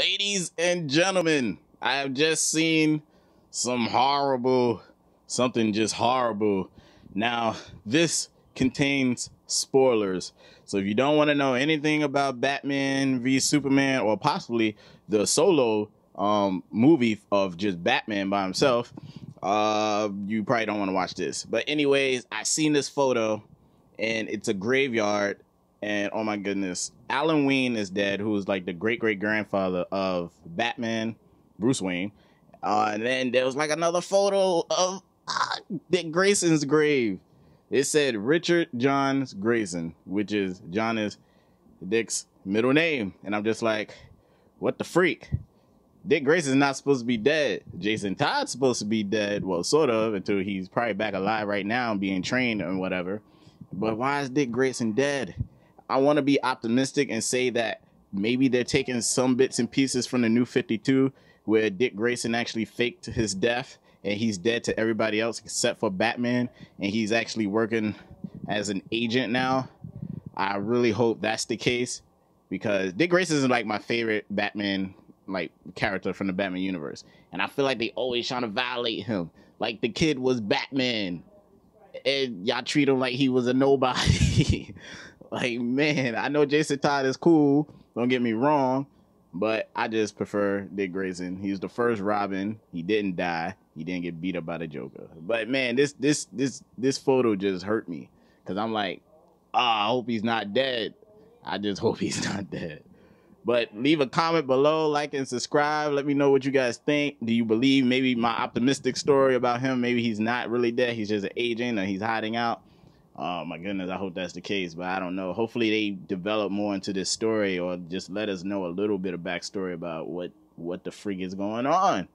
Ladies and gentlemen, I have just seen some horrible, something just horrible. Now, this contains spoilers. So if you don't want to know anything about Batman v Superman or possibly the solo um, movie of just Batman by himself, uh, you probably don't want to watch this. But anyways, I seen this photo and it's a graveyard and oh my goodness, Alan Wayne is dead, who was like the great great grandfather of Batman, Bruce Wayne. Uh, and then there was like another photo of uh, Dick Grayson's grave. It said Richard Johns Grayson, which is John is Dick's middle name. And I'm just like, what the freak? Dick Grayson's not supposed to be dead. Jason Todd's supposed to be dead. Well, sort of, until he's probably back alive right now and being trained and whatever. But why is Dick Grayson dead? I want to be optimistic and say that maybe they're taking some bits and pieces from the new 52 where Dick Grayson actually faked his death and he's dead to everybody else except for Batman and he's actually working as an agent now. I really hope that's the case because Dick Grayson is like my favorite Batman like character from the Batman universe. And I feel like they always trying to violate him. Like the kid was Batman and y'all treat him like he was a nobody. Like, man, I know Jason Todd is cool. Don't get me wrong, but I just prefer Dick Grayson. He's the first Robin. He didn't die. He didn't get beat up by the Joker. But man, this this this this photo just hurt me because I'm like, oh, I hope he's not dead. I just hope he's not dead. But leave a comment below, like and subscribe. Let me know what you guys think. Do you believe maybe my optimistic story about him? Maybe he's not really dead. He's just an agent or he's hiding out. Oh my goodness, I hope that's the case, but I don't know. Hopefully they develop more into this story or just let us know a little bit of backstory about what what the freak is going on.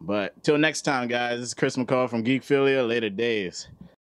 But till next time, guys, this is Chris McCall from Geekphilia. Later days.